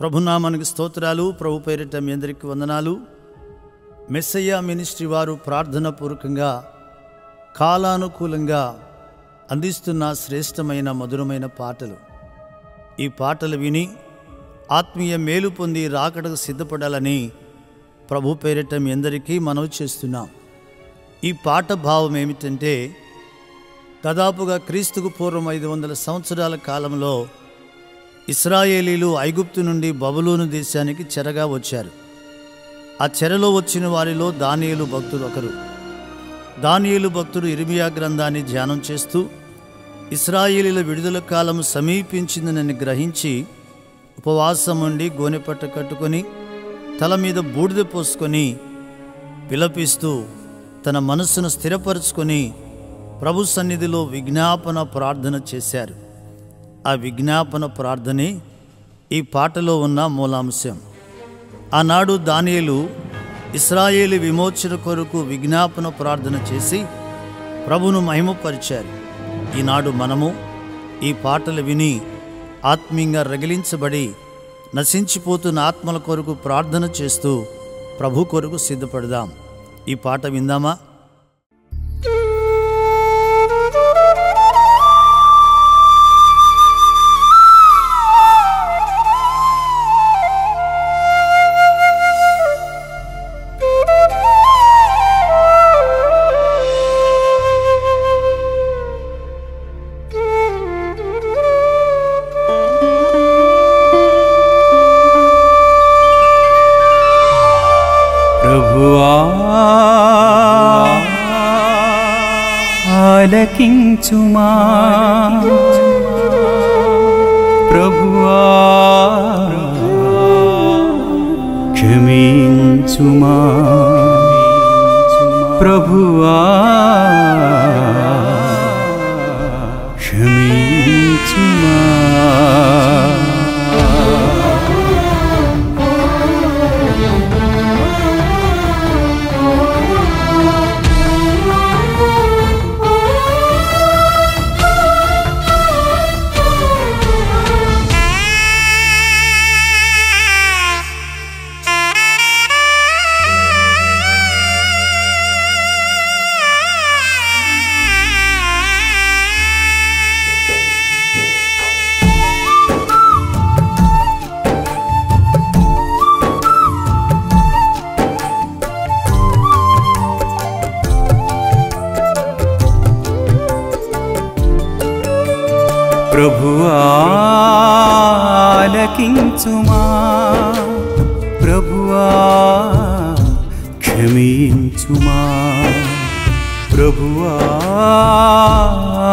ప్రభునామానికి స్తోత్రాలు. ప్రభు పేరిట మీ అందరికీ వందనాలు. మెస్సయ్య మినిస్ట్రీ వారు ప్రార్థన పూర్వకంగా కాలానుకూలంగా అందిస్తున్న శ్రేష్టమైన మధురమైన పాటలు. ఈ పాటలు విని ఆత్మీయ మేలు పొంది రాకడకు సిద్ధపడాలని ప్రభు పేరిట మీ అందరికీ మనవి చేస్తున్నాం. ఈ పాట భావం ఏమిటంటే దాదాపుగా క్రీస్తుకు పూర్వం ఐదు వందల సంవత్సరాల కాలంలో ఇస్రాయేలీలు ఐగుప్తు నుండి బబులోను దేశానికి చెరగా వచ్చారు. ఆ చెరలో వచ్చిన వారిలో దానియేలు భక్తుడు ఒకరు. దానియేలు భక్తుడు ఇరిమియా గ్రంథాన్ని ధ్యానం చేస్తూ ఇస్రాయేలీల విడుదల కాలం సమీపించిందని గ్రహించి ఉపవాసం ఉండి గోనెపట్ట కట్టుకొని తల మీద బూడిద పోసుకొని విలపిస్తూ తన మనస్సును స్థిరపరుచుకొని ప్రభు సన్నిధిలో విజ్ఞాపన ప్రార్థన చేశారు. ఆ విజ్ఞాపన ప్రార్థనే ఈ పాటలో ఉన్న మూలాంశం. ఆనాడు దానియలు ఇస్రాయేలు విమోచన కొరకు విజ్ఞాపన ప్రార్థన చేసి ప్రభును మహిమపరిచారు. ఈనాడు మనము ఈ పాటలు విని ఆత్మీయంగా రగిలించబడి నశించిపోతున్న ఆత్మల కొరకు ప్రార్థన చేస్తూ ప్రభు కొరకు సిద్ధపడదాం. ఈ పాట విందామా? ఆలకించుమా ప్రభువా క్షమించుమా ప్రభువా ఆలకించుమా ప్రభువా క్షమించుమా? ప్రభువా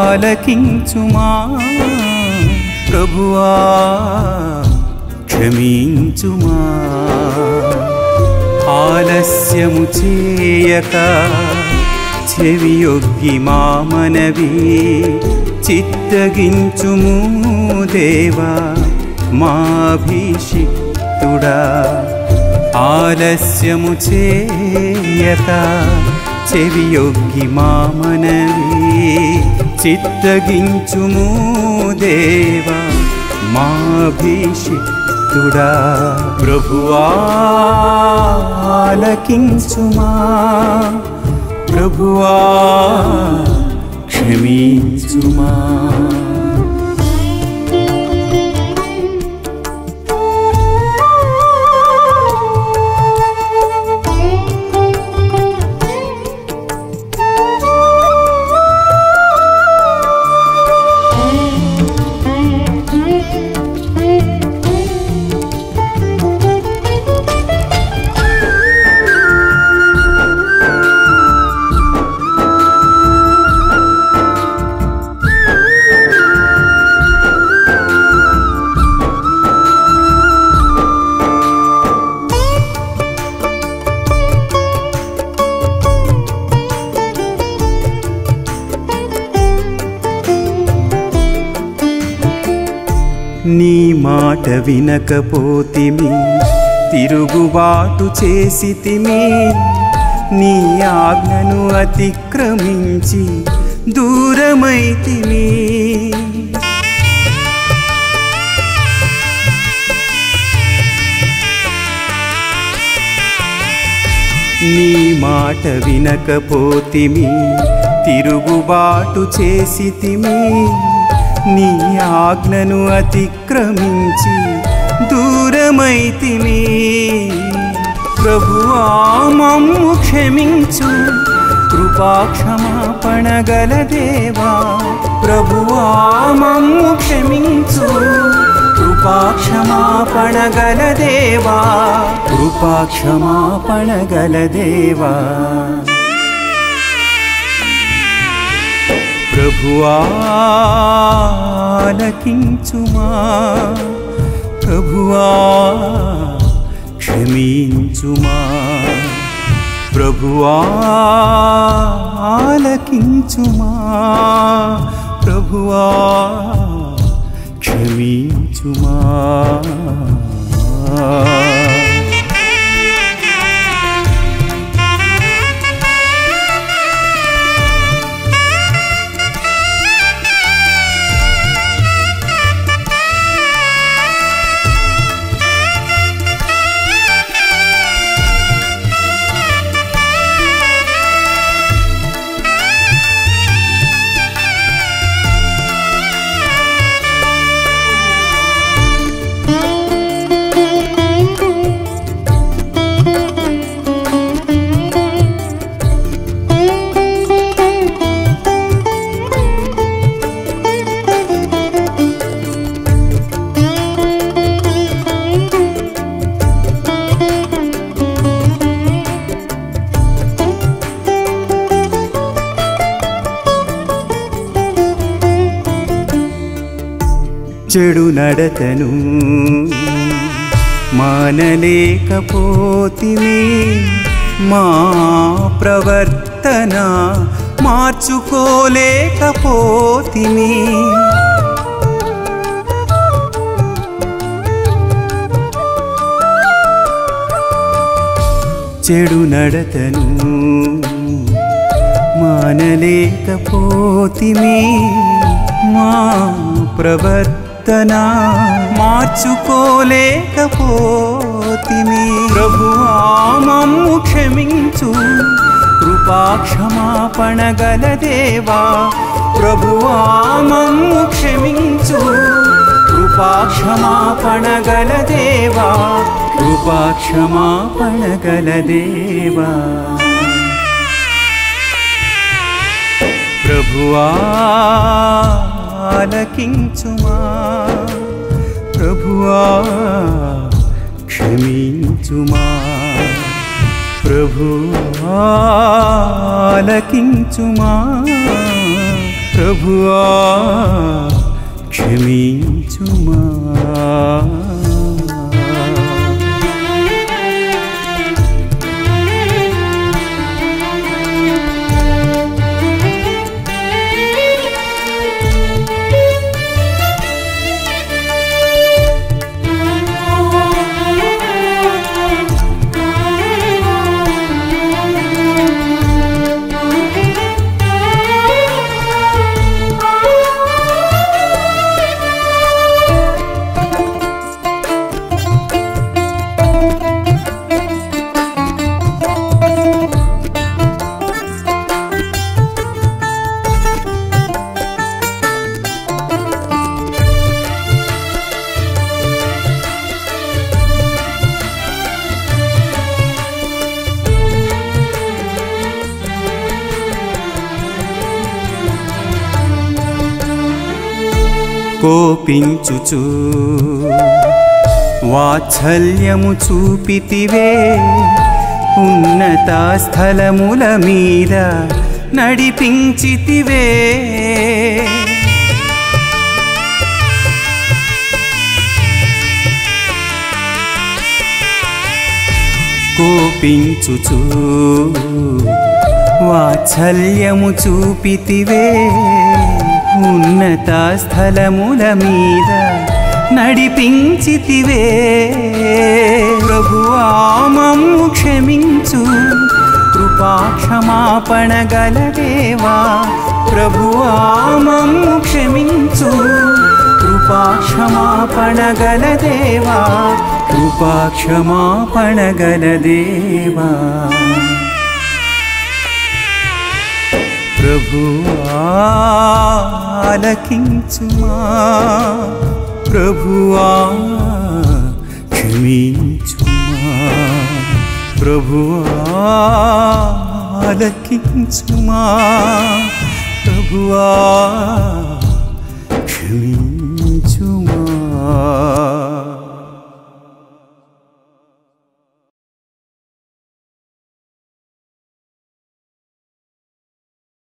ఆలకించుమా? ప్రభువా క్షమించుమా? ఆలస్యము చేయక చెవియొగ్గి మా మనవి చిత్తగించుము దేవా. మాభిషిక్తుడా ఆలస్యము చేయత చెవియొగ్గి మామనవి చిత్తగించుము దేవా మాభిషిక్తుడా? ప్రభువాలకించుమా ప్రభువా క్షమించుమా? నీ మాట వినకపోతిమి. తిరుగుబాటు చేసితిమి. నీ ఆజ్ఞను అతిక్రమించి దూరమైతిమి. నీ మాట వినకపోతిమి. తిరుగుబాటు చేసితిమి. నీ ఆజ్ఞను అతిక్రమించి దూరమైతిమి ప్రభువా మమ్ము క్షమించు కృపాక్షమాపణ గల దేవా ప్రభువా మమ్ము క్షమించు కృపాక్షమాపణ గల దేవా కృపాక్షమాపణ గల దేవా ప్రభువా ఆలకించుమా ప్రభువా క్షమించుమా ప్రభువా ఆలకించుమా ప్రభువా క్షమించుమా చెడు నడతను. మానలేకపోతిని మా ప్రవర్తన మార్చుకోలేకపోతిని. చెడు నడతను. మానలేకపోతిమి మా ప్రవర్త ప్రవర్తన మార్చుకోలేకపోతిమి. ప్రభువా మమ్ము క్షమించు. కృపాక్షమాపణ గల దేవా. ప్రభువా మమ్ము క్షమించు. కృపాక్షమాపణ గల దేవా. కృపాక్షమాపణ గల దేవా. ప్రభువా ఆలకించుమా? ప్రభువా క్షమించుమా? ప్రభువా ఆలకించుమా? ప్రభువా క్షమించుమా? కోపించుచు. వాత్సల్యము చూపితివే. ఉన్నత స్థలముల మీద నడిపించితివే. కోపించుచు. వాత్సల్యము చూపితివే. ఉన్నత స్థలముల మీద నడిపించితివే ప్రభువా మమ్ము క్షమించు కృపాక్షమాపణ గల దేవా ప్రభువా మమ్ము క్షమించు కృపాక్షమాపణ గల దేవా కృపాక్షమాపణ కృపా ప్రభువా ఆలకించుమా. ప్రభువా క్షమించుమా. ప్రభువా ఆలకించుమా. ప్రభువా క్షమించు